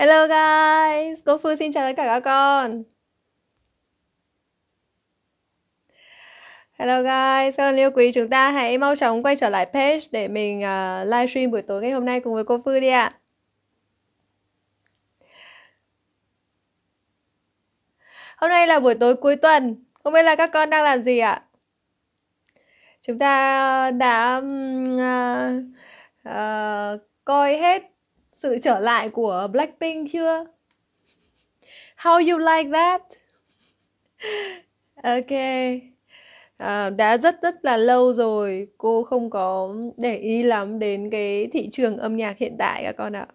Hello guys, cô Phương xin chào tất cả các con. Hello guys, các con yêu quý chúng ta hãy mau chóng quay trở lại page để mình uh, livestream buổi tối ngày hôm nay cùng với cô Phương đi ạ. Hôm nay là buổi tối cuối tuần, không biết là các con đang làm gì ạ? Chúng ta đã uh, uh, coi hết sự trở lại của Blackpink chưa? How you like that? Ok. À, đã rất rất là lâu rồi cô không có để ý lắm đến cái thị trường âm nhạc hiện tại các con ạ.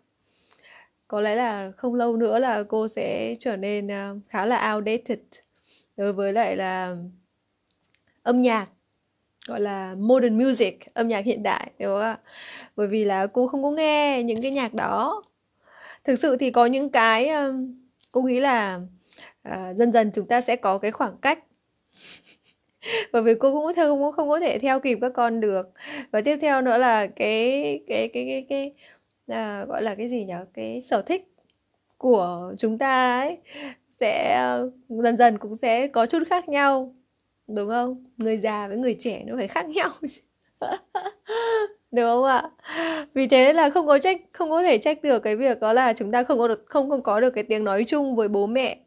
Có lẽ là không lâu nữa là cô sẽ trở nên à, khá là outdated đối với lại là âm nhạc gọi là modern music âm nhạc hiện đại đúng không ạ? Bởi vì là cô không có nghe những cái nhạc đó. Thực sự thì có những cái cô nghĩ là à, dần dần chúng ta sẽ có cái khoảng cách. Bởi vì cô cũng theo cũng không có thể theo kịp các con được. Và tiếp theo nữa là cái cái cái cái cái à, gọi là cái gì nhỉ? Cái sở thích của chúng ta ấy sẽ ờ, dần dần cũng sẽ có chút khác nhau đúng không? Người già với người trẻ nó phải khác nhau. Đúng không ạ? Vì thế là không có trách, không có thể trách được cái việc đó là chúng ta không có được, không không có được cái tiếng nói chung với bố mẹ.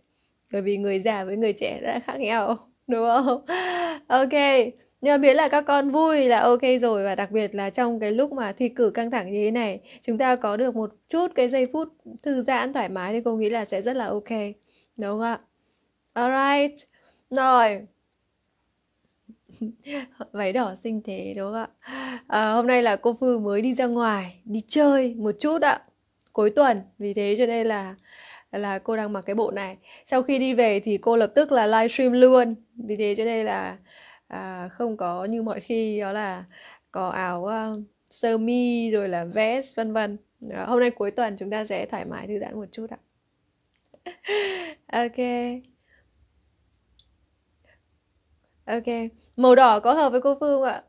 Bởi vì người già với người trẻ đã khác nhau, đúng không? Ok, nhưng mà biết là các con vui là ok rồi. Và đặc biệt là trong cái lúc mà thi cử căng thẳng như thế này, chúng ta có được một chút cái giây phút thư giãn thoải mái thì cô nghĩ là sẽ rất là ok. Đúng không ạ? Alright rồi váy đỏ xinh thế đúng không ạ? À, hôm nay là cô phương mới đi ra ngoài đi chơi một chút ạ cuối tuần. Vì thế cho nên là là cô đang mặc cái bộ này. Sau khi đi về thì cô lập tức là livestream luôn. Vì thế cho nên là à, không có như mọi khi đó là có áo uh, sơ mi rồi là vest vân vân. À, hôm nay cuối tuần chúng ta sẽ thoải mái thư giãn một chút ạ. Ok. Ok màu đỏ có hợp với cô phương ạ.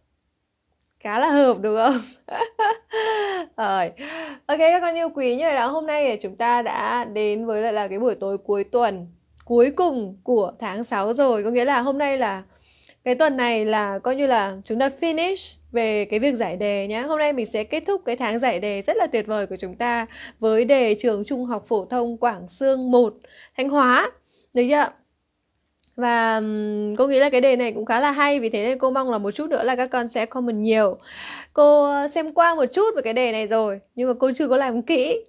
Khá là hợp, đúng không? Rồi. Ok, các con yêu quý như vậy là hôm nay chúng ta đã đến với lại là cái buổi tối cuối tuần, cuối cùng của tháng 6 rồi. Có nghĩa là hôm nay là cái tuần này là coi như là chúng ta finish về cái việc giải đề nhé hôm nay mình sẽ kết thúc cái tháng giải đề rất là tuyệt vời của chúng ta với đề trường trung học phổ thông quảng sương 1 thanh hóa. Được chưa và um, cô nghĩ là cái đề này cũng khá là hay vì thế nên cô mong là một chút nữa là các con sẽ comment nhiều cô ờ, xem qua một chút về cái đề này rồi nhưng mà cô chưa có làm kỹ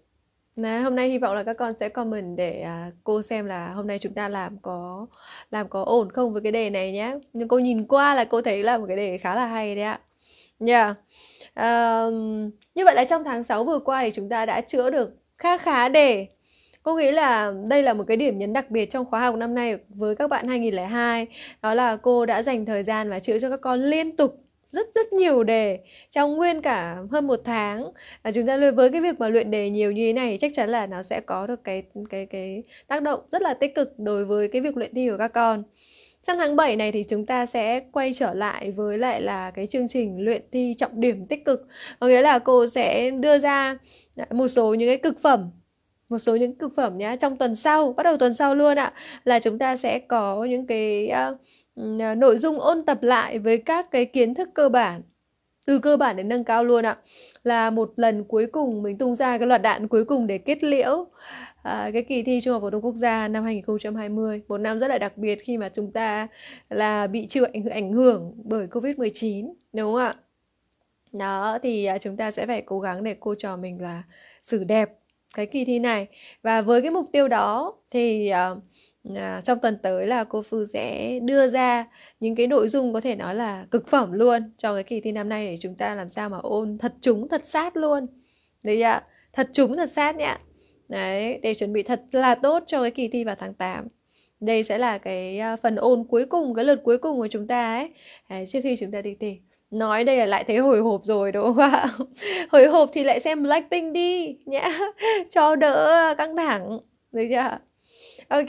Đấy, hôm nay hy vọng là các con sẽ comment để à, cô xem là hôm nay chúng ta làm có làm có ổn không với cái đề này nhé. Nhưng cô nhìn qua là cô thấy là một cái đề khá là hay đấy ạ. Yeah. Um, như vậy là trong tháng 6 vừa qua thì chúng ta đã chữa được khá khá đề Cô nghĩ là đây là một cái điểm nhấn đặc biệt trong khóa học năm nay với các bạn 2002 Đó là cô đã dành thời gian và chữa cho các con liên tục rất rất nhiều đề, trong nguyên cả hơn một tháng. Và chúng ta với cái việc mà luyện đề nhiều như thế này, chắc chắn là nó sẽ có được cái cái cái tác động rất là tích cực đối với cái việc luyện thi của các con. Sang tháng 7 này thì chúng ta sẽ quay trở lại với lại là cái chương trình luyện thi trọng điểm tích cực. Có nghĩa là cô sẽ đưa ra một số những cái cực phẩm một số những cực phẩm nhé trong tuần sau bắt đầu tuần sau luôn ạ là chúng ta sẽ có những cái uh, nội dung ôn tập lại với các cái kiến thức cơ bản từ cơ bản đến nâng cao luôn ạ. Là một lần cuối cùng mình tung ra cái loạt đạn cuối cùng để kết liễu à, cái kỳ thi Trung học phổ thông quốc gia năm 2020 một năm rất là đặc biệt khi mà chúng ta là bị chịu ảnh, ảnh hưởng bởi Covid-19 đúng không ạ? Đó thì à, chúng ta sẽ phải cố gắng để cô trò mình là xử đẹp cái kỳ thi này. Và với cái mục tiêu đó thì uh, À, trong tuần tới là cô Phương sẽ đưa ra những cái nội dung có thể nói là cực phẩm luôn cho cái kỳ thi năm nay để chúng ta làm sao mà ôn thật trúng thật sát luôn. Đấy ạ thật trúng thật sát nhé đấy để chuẩn bị thật là tốt cho cái kỳ thi vào tháng 8 đây sẽ là cái à, phần ôn cuối cùng cái lượt cuối cùng của chúng ta ấy. Đấy, trước khi chúng ta đi thi nói đây là lại thấy hồi hộp rồi đúng không ạ hồi hộp thì lại xem Blackpink đi nhá cho đỡ căng thẳng được chưa ok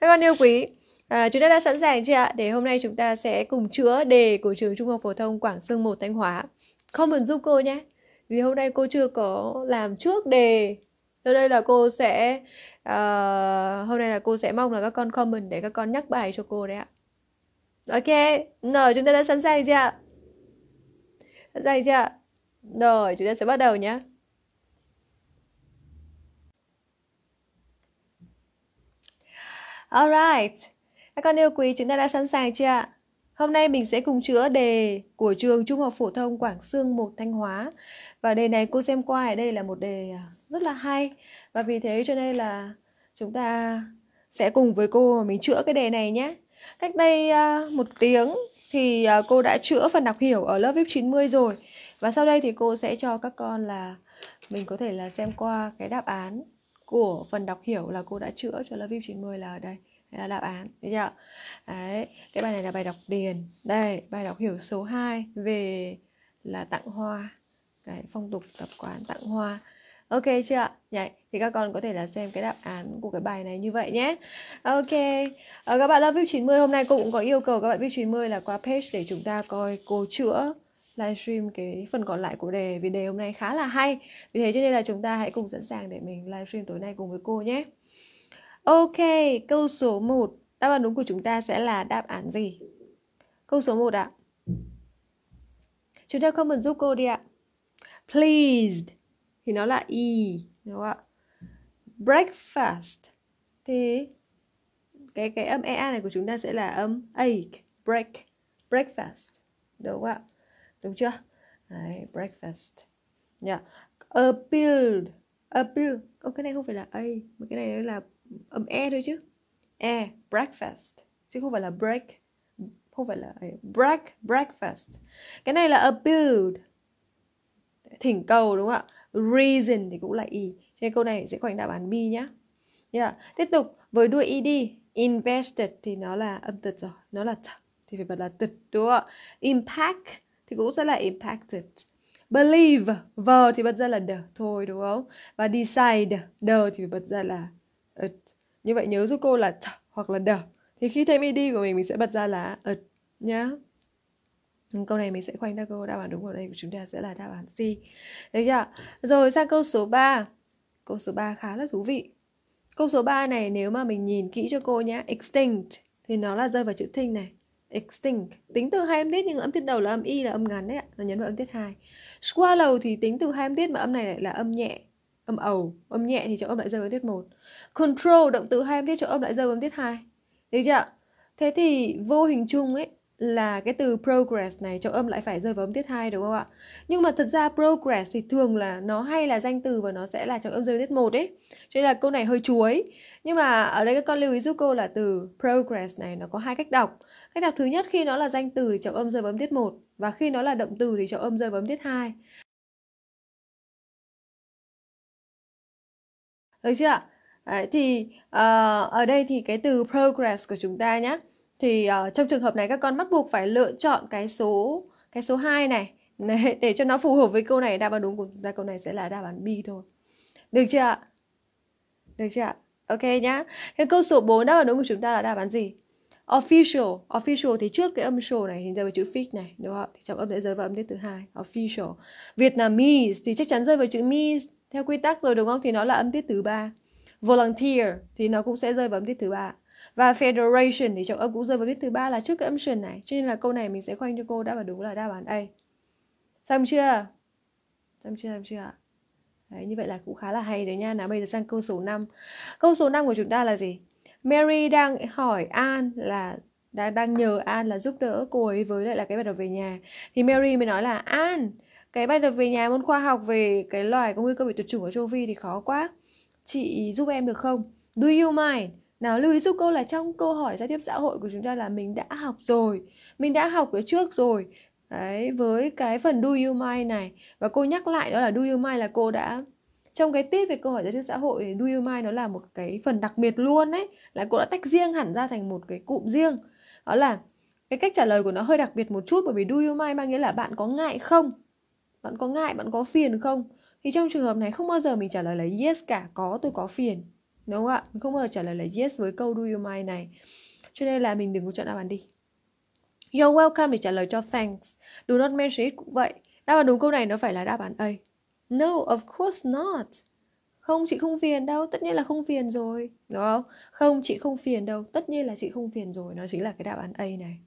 các con yêu quý À, chúng ta đã sẵn sàng chưa ạ? Để hôm nay chúng ta sẽ cùng chữa đề của trường Trung học phổ thông Quảng Sương 1 Thanh Hóa. Comment giúp cô nhé. Vì hôm nay cô chưa có làm trước đề Từ đây là cô sẽ uh, hôm nay là cô sẽ mong là các con comment để các con nhắc bài cho cô đấy ạ. Ok, rồi chúng ta đã sẵn sàng chưa? Đã sàng chưa? Rồi, chúng ta sẽ bắt đầu nhé. Alright, các con yêu quý chúng ta đã sẵn sàng chưa ạ? Hôm nay mình sẽ cùng chữa đề của trường Trung học phổ thông Quảng Sương 1 Thanh Hóa. Và đề này cô xem qua ở đây là một đề à, rất là hay. Và vì thế cho nên là chúng ta sẽ cùng với cô mà mình chữa cái đề này nhé. Cách đây à, một tiếng thì à, cô đã chữa phần đọc hiểu ở lớp VIP 90 rồi. Và sau đây thì cô sẽ cho các con là mình có thể là xem qua cái đáp án của phần đọc hiểu là cô đã chữa cho lớp VIP 90 là ở đây. Đây là đáp án, thấy chưa? Đấy, cái bài này là bài đọc điền. Đây, bài đọc hiểu số 2 về là tặng hoa. Cái phong tục tập quán tặng hoa. Ok chưa ạ? Nhảy. Thì các con có thể là xem cái đáp án của cái bài này như vậy nhé. Ok. Ở các bạn lớp VIP 90 hôm nay cô cũng có yêu cầu các bạn VIP 90 là qua page để chúng ta coi cô chữa livestream cái phần còn lại của đề vì đề hôm nay khá là hay. Vì thế cho nên là chúng ta hãy cùng sẵn sàng để mình livestream tối nay cùng với cô nhé. Ok, câu số 1. Đáp án đúng của chúng ta sẽ là đáp án gì? Câu số 1 ạ. Chúng ta comment giúp cô đi ạ. Pleased thì nó là E, đúng không ạ? Breakfast thế cái cái âm EA này của chúng ta sẽ là âm ache break, breakfast. Đúng không ạ? Đúng chưa? Đấy, breakfast. Yeah. A build, a build. Ô, cái này không phải là A, mà cái này là âm E thôi chứ. E, breakfast. Chứ không phải là break. Không phải là break, breakfast. Cái này là a build. Thỉnh cầu đúng không ạ? Reason thì cũng là y cho nên câu này sẽ khoanh đáp án B nhá. Yeah. tiếp tục, với đuôi ed invested thì nó là âm tật rồi, nó là t thì phải bật là tật, đúng không impact thì cũng sẽ là impacted. Believe, vờ thì bật ra là the thôi, đúng không? Và decide the thì phải bật ra là it. Như vậy nhớ giúp cô là t hoặc là the thì khi thêm ed của mình mình sẽ bật ra là it nhá câu này mình sẽ khoanh ra câu đáp án đúng ở đây của chúng ta sẽ là đáp án C. Được chưa? Rồi sang câu số 3. Câu số 3 khá là thú vị. Câu số 3 này nếu mà mình nhìn kỹ cho cô nhé, extinct thì nó là rơi vào chữ thinh này. Extinct. Tính từ hai âm tiết nhưng âm tiết đầu là âm y là âm ngắn đấy ạ, nó nhấn vào âm tiết 2. Swallow thì tính từ hai âm tiết mà âm này lại là âm nhẹ, âm ầu, âm nhẹ thì cho âm lại rơi vào âm tiết 1. Control động từ hai âm tiết cho âm lại rơi vào âm tiết 2. Được chưa? Thế thì vô hình chung ấy là cái từ progress này trọng âm lại phải rơi vào âm tiết 2 đúng không ạ? Nhưng mà thật ra progress thì thường là nó hay là danh từ và nó sẽ là trọng âm rơi tiết 1 ấy. Cho nên là câu này hơi chuối. Nhưng mà ở đây các con lưu ý giúp cô là từ progress này nó có hai cách đọc. Cách đọc thứ nhất khi nó là danh từ thì trọng âm rơi vào âm tiết 1 và khi nó là động từ thì trọng âm rơi vào âm tiết 2. Được chưa ạ? Đấy, thì uh, ở đây thì cái từ progress của chúng ta nhé thì uh, trong trường hợp này các con bắt buộc phải lựa chọn cái số cái số 2 này để, để cho nó phù hợp với câu này đáp án đúng của chúng ta câu này sẽ là đáp án B thôi. Được chưa ạ? Được chưa ạ? Ok nhá. Cái câu số 4 đáp án đúng của chúng ta là đáp án gì? Official, official thì trước cái âm show này hình ra với chữ fit này, đúng không? Thì trong âm sẽ rơi vào âm tiết thứ hai, official. Vietnamese thì chắc chắn rơi vào chữ mi theo quy tắc rồi đúng không? Thì nó là âm tiết thứ ba. Volunteer thì nó cũng sẽ rơi vào âm tiết thứ ba và federation thì trọng âm cũng rơi vào viết thứ ba là trước cái âm truyền này cho nên là câu này mình sẽ khoanh cho cô đáp án đúng là đáp án A xong chưa xong chưa xong chưa Đấy, như vậy là cũng khá là hay đấy nha. Nào bây giờ sang câu số 5. Câu số 5 của chúng ta là gì? Mary đang hỏi An là đang đang nhờ An là giúp đỡ cô ấy với lại là cái bài tập về nhà. Thì Mary mới nói là An, cái bài tập về nhà môn khoa học về cái loài có nguy cơ bị tuyệt chủng ở châu Phi thì khó quá. Chị giúp em được không? Do you mind? Nào lưu ý giúp cô là trong câu hỏi giao tiếp xã hội của chúng ta là mình đã học rồi Mình đã học ở trước rồi. Đấy, với cái phần do you mind này. Và cô nhắc lại đó là do you mind là cô đã trong cái tiết về câu hỏi giao tiếp xã hội thì do you mind nó là một cái phần đặc biệt luôn đấy là cô đã tách riêng hẳn ra thành một cái cụm riêng. Đó là cái cách trả lời của nó hơi đặc biệt một chút bởi vì do you mind mang nghĩa là bạn có ngại không? Bạn có ngại bạn có phiền không? Thì trong trường hợp này không bao giờ mình trả lời là yes cả có tôi có phiền đúng không ạ? Mình không bao giờ trả lời là yes với câu do you mind này. Cho nên là mình đừng có chọn đáp án đi. You're welcome để trả lời cho thanks. Do not mention it cũng vậy. Đáp án đúng câu này nó phải là đáp án A. No, of course not. Không, chị không phiền đâu. Tất nhiên là không phiền rồi. Đúng không? Không, chị không phiền đâu. Tất nhiên là chị không phiền rồi. Nó chính là cái đáp án A này.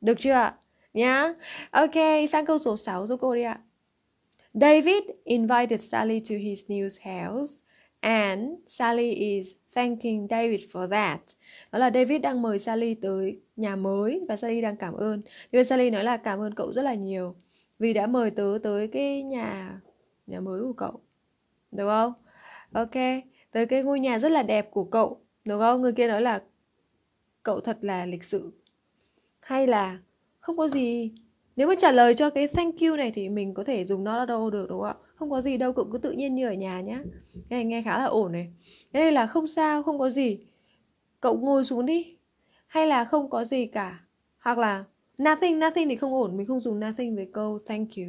Được chưa ạ? Nhá. Ok, sang câu số 6 giúp cô đi ạ. David invited Sally to his new house and Sally is thanking David for that. Đó là David đang mời Sally tới nhà mới và Sally đang cảm ơn. Thì Sally nói là cảm ơn cậu rất là nhiều vì đã mời tớ tới cái nhà nhà mới của cậu. đúng không? Ok, tới cái ngôi nhà rất là đẹp của cậu. đúng không? Người kia nói là cậu thật là lịch sự. Hay là không có gì nếu mà trả lời cho cái thank you này thì mình có thể dùng nó đâu được đúng không ạ không có gì đâu, cậu cứ tự nhiên như ở nhà nhá. Cái này nghe khá là ổn này. Cái đây là không sao, không có gì. Cậu ngồi xuống đi. Hay là không có gì cả. Hoặc là nothing nothing thì không ổn. Mình không dùng nothing với câu thank you.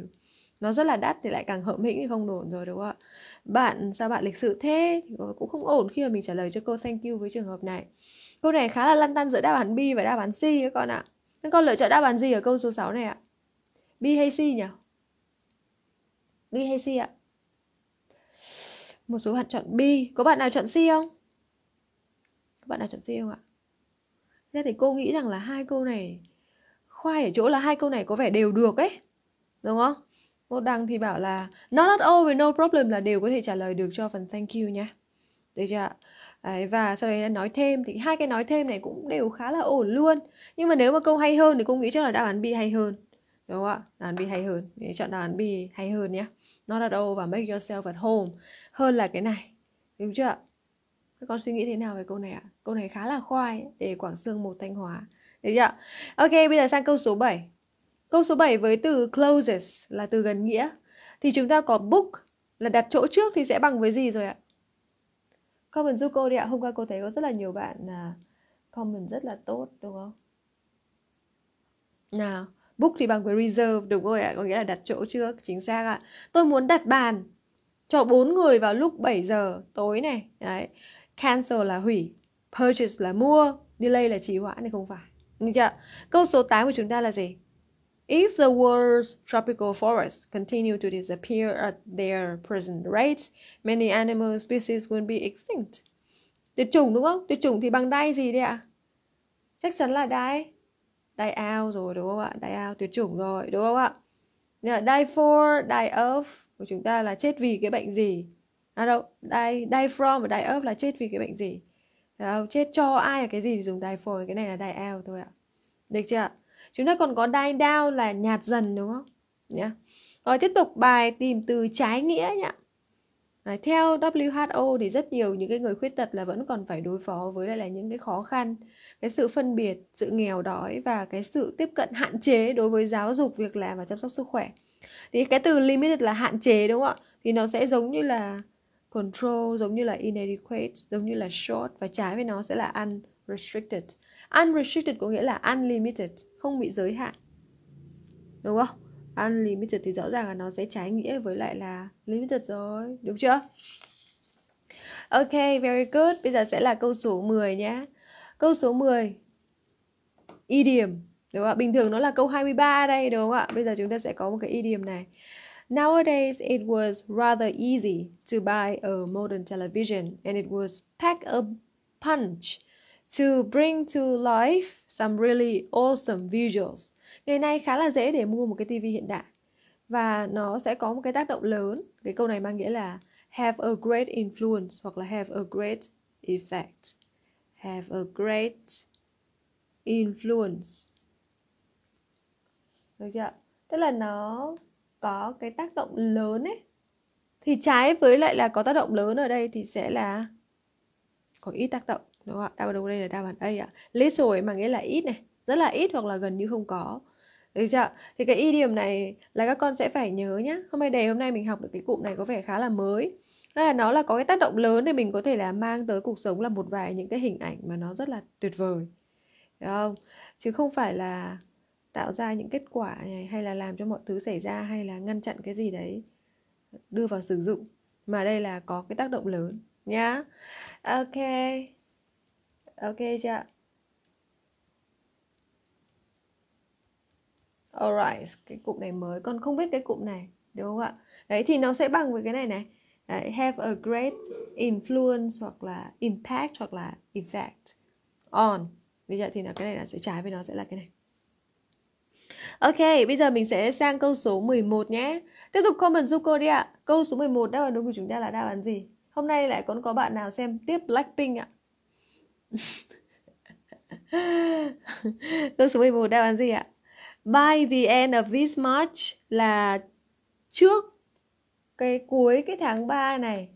Nó rất là đắt thì lại càng hợm hĩnh thì không ổn rồi, đúng không ạ? Bạn, sao bạn lịch sự thế? Thì cũng không ổn khi mà mình trả lời cho câu thank you với trường hợp này. Câu này khá là lăn tăn giữa đáp án B và đáp án C các con ạ. Các con lựa chọn đáp án gì ở câu số 6 này ạ. B hay C nhỉ? B hay C ạ? Một số bạn chọn B có bạn nào chọn C không? Có bạn nào chọn C không ạ? Thế thì cô nghĩ rằng là hai câu này khoai ở chỗ là hai câu này có vẻ đều được ấy đúng không? Một đằng thì bảo là not at all with no problem là đều có thể trả lời được cho phần thank you nha. được chưa Đấy, và sau đấy nói thêm thì hai cái nói thêm này cũng đều khá là ổn luôn. Nhưng mà nếu mà câu hay hơn thì cô nghĩ chắc là đáp án B hay hơn. Đúng không ạ? Đáp án B hay hơn. Để chọn đáp án B hay hơn nhé not at all và make yourself at home. Hơn là cái này, đúng chưa các con suy nghĩ thế nào về câu này ạ? Câu này khá là khoai để Quảng Sương một Thanh Hóa, được chưa ok, bây giờ sang câu số 7 câu số 7 với từ closest là từ gần nghĩa. Thì chúng ta có book là đặt chỗ trước thì sẽ bằng với gì rồi ạ? Comment giúp cô đi ạ. Hôm qua cô thấy có rất là nhiều bạn à, comment rất là tốt, đúng không? Nào book thì bằng với reserve đúng rồi ạ có nghĩa là đặt chỗ trước chính xác ạ. Tôi muốn đặt bàn cho bốn người vào lúc 7 giờ tối này. Đấy. Cancel là hủy purchase là mua delay là trì hoãn thì không phải. Được chưa? Câu số 8 của chúng ta là gì? If the world's tropical forests continue to disappear at their present rate, many animal species will be extinct. Tuyệt chủng đúng không? Tuyệt chủng thì bằng đai gì đấy ạ? Chắc chắn là đai die out rồi đúng không ạ? Die out tuyệt chủng rồi đúng không ạ? Die for die of của chúng ta là chết vì cái bệnh gì? À đâu die die from và die of là chết vì cái bệnh gì? Không? chết cho ai là cái gì? Thì dùng die for cái này là die out thôi ạ. Được chưa ạ? chúng ta còn có die down là nhạt dần đúng không? Nhá. Rồi tiếp tục bài tìm từ trái nghĩa nhá. Đấy, theo WHO thì rất nhiều những cái người khuyết tật là vẫn còn phải đối phó với lại là những cái khó khăn, cái sự phân biệt, sự nghèo đói và cái sự tiếp cận hạn chế đối với giáo dục, việc làm và chăm sóc sức khỏe. Thì cái từ limited là hạn chế đúng không ạ? Thì nó sẽ giống như là control, giống như là inadequate, giống như là short và trái với nó sẽ là unrestricted. Unrestricted có nghĩa là unlimited, không bị giới hạn. Đúng không? unlimited thì rõ ràng là nó sẽ trái nghĩa với lại là limited rồi đúng chưa Ok, very good. Bây giờ sẽ là câu số 10 nhé. Câu số 10. Idiom. Đúng không ạ? Bình thường nó là câu 23 đây, đúng không ạ? Bây giờ chúng ta sẽ có một cái idiom này. Nowadays, it was rather easy to buy a modern television, and it was pack a punch to bring to life some really awesome visuals. Ngày nay khá là dễ để mua một cái tivi hiện đại, và nó sẽ có một cái tác động lớn. Cái câu này mang nghĩa là have a great influence hoặc là have a great effect. Have a great influence. Được chưa? Tức là nó có cái tác động lớn ấy. Thì trái với lại là có tác động lớn ở đây thì sẽ là có ít tác động. Đúng không ạ? Đáp án đây là đáp án A ạ. Little ấy mà nghĩa là ít này. Rất là ít hoặc là gần như không có. Được chưa? Thì cái idiom này là các con sẽ phải nhớ nhá. Hôm nay đề hôm nay mình học được cái cụm này có vẻ khá là mới. Tức là nó là có cái tác động lớn để mình có thể là mang tới cuộc sống là một vài những cái hình ảnh mà nó rất là tuyệt vời. đúng không? Chứ không phải là tạo ra những kết quả này hay là làm cho mọi thứ xảy ra hay là ngăn chặn cái gì đấy đưa vào sử dụng mà đây là có cái tác động lớn nhá. Ok. Ok chưa? Alright, cái cụm này mới Con không biết cái cụm này Đúng không ạ? Đấy thì nó sẽ bằng với cái này này Đấy, have a great influence hoặc là impact hoặc là effect on Bây giờ thì là cái này là sẽ trái với nó sẽ là cái này Ok, bây giờ mình sẽ sang câu số 11 nhé. Tiếp tục comment giúp cô đi ạ. Câu số 11 đáp án đúng của chúng ta là đáp án gì? Hôm nay lại còn có bạn nào xem tiếp Blackpink ạ? câu số 11 đáp án gì ạ? By the end of this March là trước cái cuối cái tháng 3 này.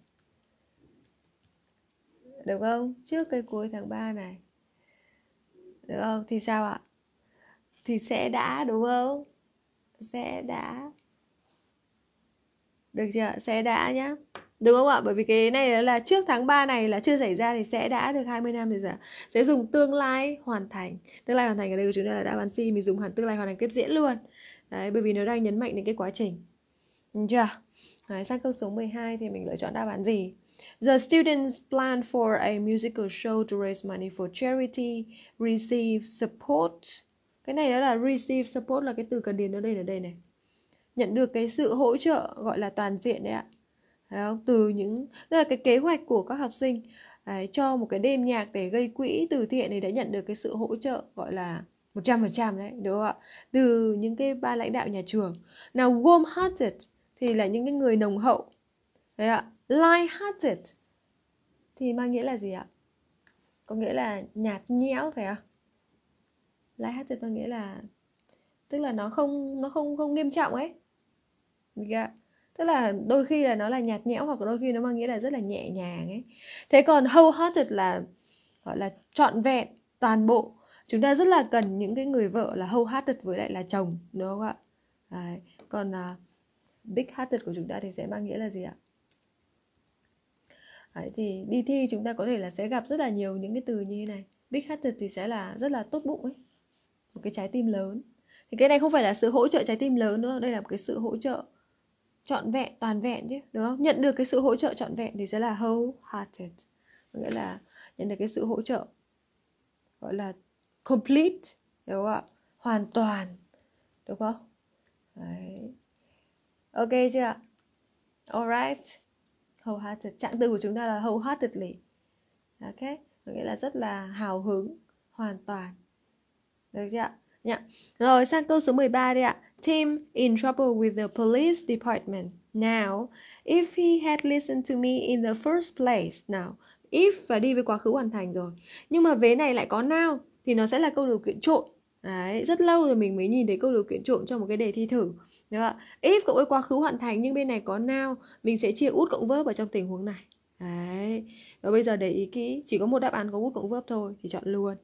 Được không? Trước cái cuối tháng 3 này. Được không? Thì sao ạ? thì sẽ đã, đúng không sẽ đã được chưa sẽ đã nhá đúng không ạ bởi vì cái này là trước tháng 3 này là chưa xảy ra thì sẽ đã được 20 năm thì giờ sẽ dùng tương lai hoàn thành tương lai hoàn thành ở đây của chúng ta là đáp án C mình dùng hẳn tương lai hoàn thành tiếp diễn luôn đấy, bởi vì nó đang nhấn mạnh đến cái quá trình được chưa đấy, sang câu số 12 thì mình lựa chọn đáp án gì? The students plan for a musical show to raise money for charity, receive support. Cái này đó là receive support là cái từ cần điền ở đây ở đây này. Nhận được cái sự hỗ trợ gọi là toàn diện đấy ạ. Đấy không? từ những tức là cái kế hoạch của các học sinh đấy, cho một cái đêm nhạc để gây quỹ từ thiện thì đã nhận được cái sự hỗ trợ gọi là 100% đấy đúng không ạ? Từ những cái ba lãnh đạo nhà trường. Nào warm hearted thì là những cái người nồng hậu. Đấy ạ light hearted thì mang nghĩa là gì ạ? Có nghĩa là nhạt nhẽo phải không? Light hearted có nghĩa là tức là nó không nó không không nghiêm trọng ấy. Yeah. tức là đôi khi là nó là nhạt nhẽo hoặc đôi khi nó mang nghĩa là rất là nhẹ nhàng ấy. Thế còn wholehearted là gọi là trọn vẹn toàn bộ. Chúng ta rất là cần những cái người vợ là wholehearted với lại là chồng đúng không ạ? Đấy. còn uh, big hearted của chúng ta thì sẽ mang nghĩa là gì ạ? Đấy, thì đi thi chúng ta có thể là sẽ gặp rất là nhiều những cái từ như thế này. Big hearted thì sẽ là rất là tốt bụng ấy một cái trái tim lớn. Thì cái này không phải là sự hỗ trợ trái tim lớn nữa đây là một cái sự hỗ trợ trọn vẹn toàn vẹn chứ đúng không? Nhận được cái sự hỗ trợ trọn vẹn thì sẽ là whole hearted, nghĩa là nhận được cái sự hỗ trợ gọi là complete đúng không ạ? Hoàn toàn đúng không? Đấy ok chưa ạ alright wholehearted trạng từ của chúng ta là wholeheartedly ok nghĩa là rất là hào hứng hoàn toàn được chưa ạ? yeah. Rồi sang câu số 13 đi ạ. Tim in trouble with the police department. Now, if he had listened to me in the first place. Now, if và đi với quá khứ hoàn thành rồi. Nhưng mà vế này lại có now thì nó sẽ là câu điều kiện trộn. Đấy, rất lâu rồi mình mới nhìn thấy câu điều kiện trộn trong một cái đề thi thử. Đúng không? If cộng với quá khứ hoàn thành nhưng bên này có now, mình sẽ chia út cộng verb ở trong tình huống này. Đấy. Và bây giờ để ý kỹ, chỉ có một đáp án có út cộng verb thôi thì chọn luôn.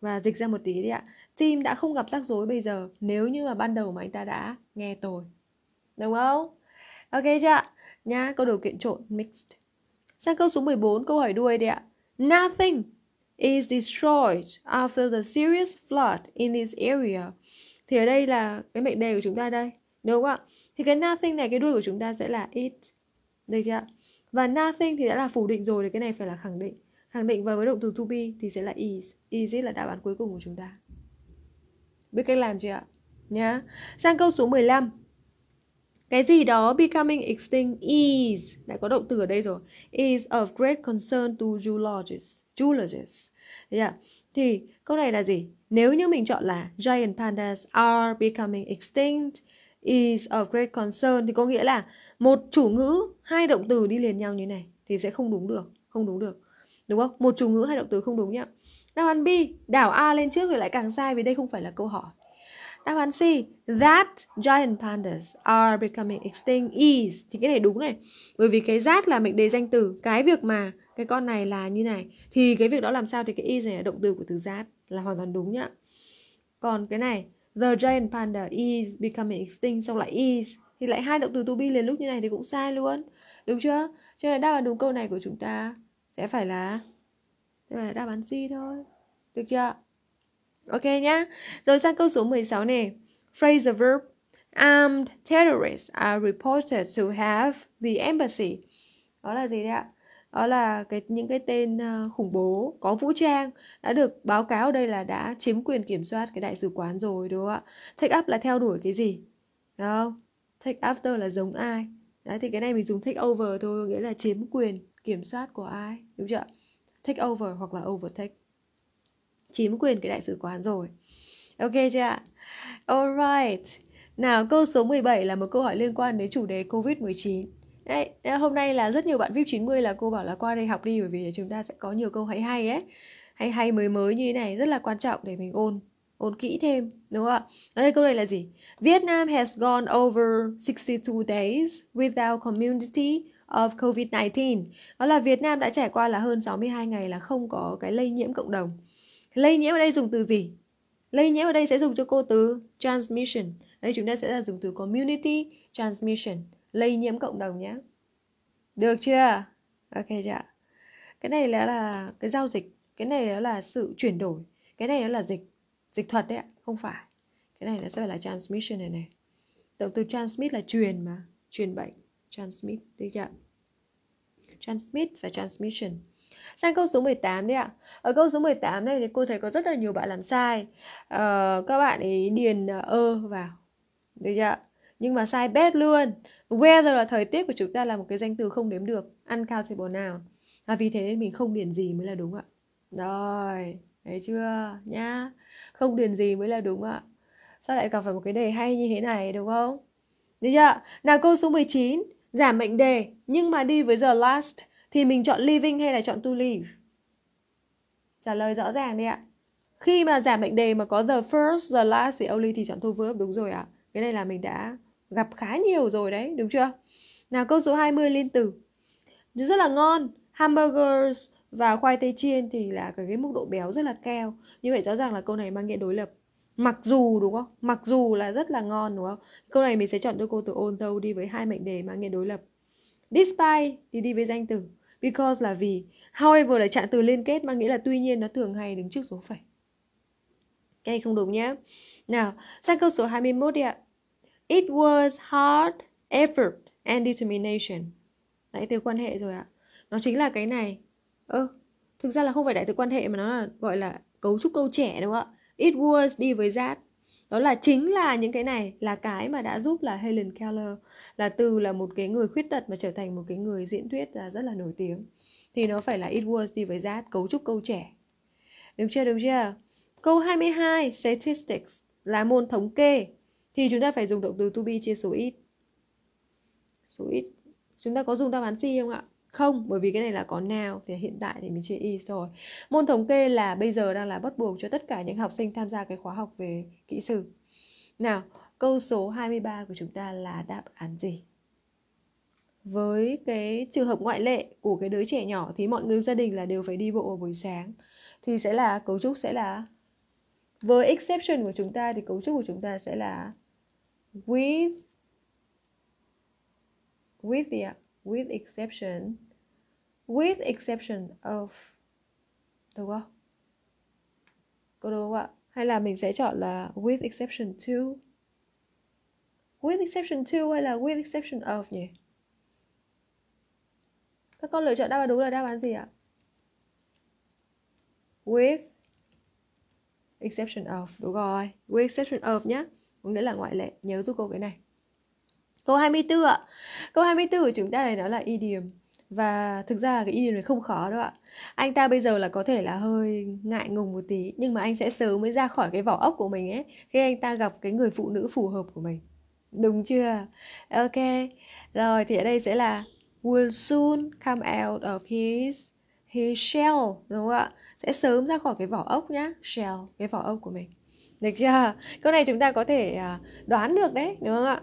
Và dịch ra một tí đi ạ. Tim đã không gặp rắc rối bây giờ nếu như mà ban đầu mà anh ta đã nghe tôi. Đúng không? Ok chưa Nha, câu điều kiện trộn mixed. Sang câu số 14, câu hỏi đuôi đi ạ. Nothing is destroyed after the serious flood in this area. Thì ở đây là cái mệnh đề của chúng ta đây. Đúng không ạ? Thì cái nothing này, cái đuôi của chúng ta sẽ là it. Được chưa Và nothing thì đã là phủ định rồi thì cái này phải là khẳng định. Khẳng định và với động từ to be thì sẽ là is. Is là đáp án cuối cùng của chúng ta. Biết cách làm chưa ạ? Nhá. Sang câu số 15. Cái gì đó becoming extinct is đã có động từ ở đây rồi. Is of great concern to zoologists. Zoologists. Yeah. Thì câu này là gì? Nếu như mình chọn là giant pandas are becoming extinct is of great concern thì có nghĩa là một chủ ngữ, hai động từ đi liền nhau như này thì sẽ không đúng được, không đúng được. Đúng không? Một chủ ngữ hai động từ không đúng nhá. Đáp án B, đảo A lên trước thì lại càng sai vì đây không phải là câu hỏi. Đáp án C, that giant pandas are becoming extinct is. Thì cái này đúng này. Bởi vì cái that là mệnh đề danh từ. Cái việc mà cái con này là như này. Thì cái việc đó làm sao thì cái is này là động từ của từ that. Là hoàn toàn đúng nhá. Còn cái này, the giant panda is becoming extinct, xong lại is. Thì lại hai động từ to be liền lúc như này thì cũng sai luôn. Đúng chưa? Cho nên đáp án đúng câu này của chúng ta sẽ phải là Thế là đáp án C thôi. Được chưa? Ok nhá. Rồi sang câu số 16 này. the verb. Armed terrorists are reported to have the embassy. Đó là gì đấy ạ? Đó là cái, những cái tên ờ, khủng bố có vũ trang đã được báo cáo đây là đã chiếm quyền kiểm soát cái đại sứ quán rồi, đúng không ạ? Take up là theo đuổi cái gì? Đúng không? Take after là giống ai? đấy, thì cái này mình dùng take over thôi nghĩa là chiếm quyền kiểm soát của ai, đúng chưa take over hoặc là overtake chiếm quyền cái đại sứ quán rồi ok chưa alright nào, câu số 17 là một câu hỏi liên quan đến chủ đề Covid-19 Đấy, hôm nay là rất nhiều bạn VIP 90 là cô bảo là qua đây học đi bởi vì chúng ta sẽ có nhiều câu hay hay ấy hay hay mới mới như thế này rất là quan trọng để mình ôn ôn kỹ thêm đúng không ạ? Ở đây câu này là gì? Vietnam has gone over 62 days without community of COVID-19. Đó là Việt Nam đã trải qua là hơn 62 ngày là không có cái lây nhiễm cộng đồng. Lây nhiễm ở đây dùng từ gì? Lây nhiễm ở đây sẽ dùng cho cô từ transmission. Đây chúng ta sẽ là dùng từ community transmission, lây nhiễm cộng đồng nhé. Được chưa? Ok chưa? Cái này là là cái giao dịch, cái này đó là sự chuyển đổi, cái này đó là dịch dịch thuật đấy ạ, không phải. Cái này nó sẽ phải là transmission này này. Động từ transmit là truyền mà, truyền bệnh, transmit, được chưa? Transmit và transmission. Sang câu số 18 đi ạ. Ở câu số 18 này thì cô thấy có rất là nhiều bạn làm sai. Ờ, các bạn ấy điền ờ, ơ vào. Được chưa? Nhưng mà sai bét luôn. Weather là thời tiết của chúng ta là một cái danh từ không đếm được. Uncountable noun. Và vì thế nên mình không điền gì mới là đúng ạ. Rồi, thấy chưa? Nhá. Không điền gì mới là đúng ạ. Sao lại gặp phải một cái đề hay như thế này đúng không? Được chưa? Nào câu số 19. Giảm mệnh đề nhưng mà đi với the last thì mình chọn living hay là chọn to live? Trả lời rõ ràng đi ạ. Khi mà giảm mệnh đề mà có the first, the last thì only thì chọn to verb đúng rồi ạ. Cái này là mình đã gặp khá nhiều rồi đấy, đúng chưa? Nào câu số 20 liên từ. Rất là ngon. Hamburgers và khoai tây chiên thì là cái, cái mức độ béo rất là cao. Như vậy rõ ràng là câu này mang nghĩa đối lập. Mặc dù đúng không? Mặc dù là rất là ngon đúng không? Câu này mình sẽ chọn cho cô từ although đi với hai mệnh đề mang nghĩa đối lập. Despite thì đi với danh từ. Because là vì. However là trạng từ liên kết mang nghĩa là tuy nhiên nó thường hay đứng trước số phẩy. Cái này không đúng nhé. Nào, sang câu số 21 đi ạ. It was hard effort and determination. Đại từ quan hệ rồi ạ. Nó chính là cái này. Ơ, ừ, thực ra là không phải đại từ quan hệ mà nó là gọi là cấu trúc câu trẻ đúng không ạ? It was đi với that. Đó là chính là những cái này là cái mà đã giúp là Helen Keller là từ là một cái người khuyết tật mà trở thành một cái người diễn thuyết là rất là nổi tiếng. Thì nó phải là it was đi với that, cấu trúc câu trẻ. Đúng chưa, đúng chưa? Câu 22, statistics là môn thống kê thì chúng ta phải dùng động từ to be chia số ít. Số ít. Chúng ta có dùng đáp án C không ạ? Không, bởi vì cái này là có nào thì hiện tại thì mình chia is rồi. Môn thống kê là bây giờ đang là bắt buộc cho tất cả những học sinh tham gia cái khóa học về kỹ sư. Nào, câu số 23 của chúng ta là đáp án gì? Với cái trường hợp ngoại lệ của cái đứa trẻ nhỏ thì mọi người gia đình là đều phải đi bộ vào buổi sáng thì sẽ là cấu trúc sẽ là với exception của chúng ta thì cấu trúc của chúng ta sẽ là with with the, with exception with exception of đúng không? Có đúng không ạ? Hay là mình sẽ chọn là with exception to with exception to hay là with exception of nhỉ? Các con lựa chọn đáp án đúng là đáp án gì ạ? With exception of, đúng rồi with exception of nhé có nghĩa là ngoại lệ, nhớ giúp cô cái này. Câu 24 ạ. Câu 24 của chúng ta này nó là idiom. Và thực ra cái idiom này không khó đâu ạ. Anh ta bây giờ là có thể là hơi ngại ngùng một tí, nhưng mà anh sẽ sớm mới ra khỏi cái vỏ ốc của mình ấy, khi anh ta gặp cái người phụ nữ phù hợp của mình. Đúng chưa? Ok. Rồi, thì ở đây sẽ là, will soon come out of his his shell đúng không ạ? Sẽ sớm ra khỏi cái vỏ ốc nhá. Shell cái vỏ ốc của mình được chưa? Câu này chúng ta có thể à, đoán được đấy, đúng không ạ?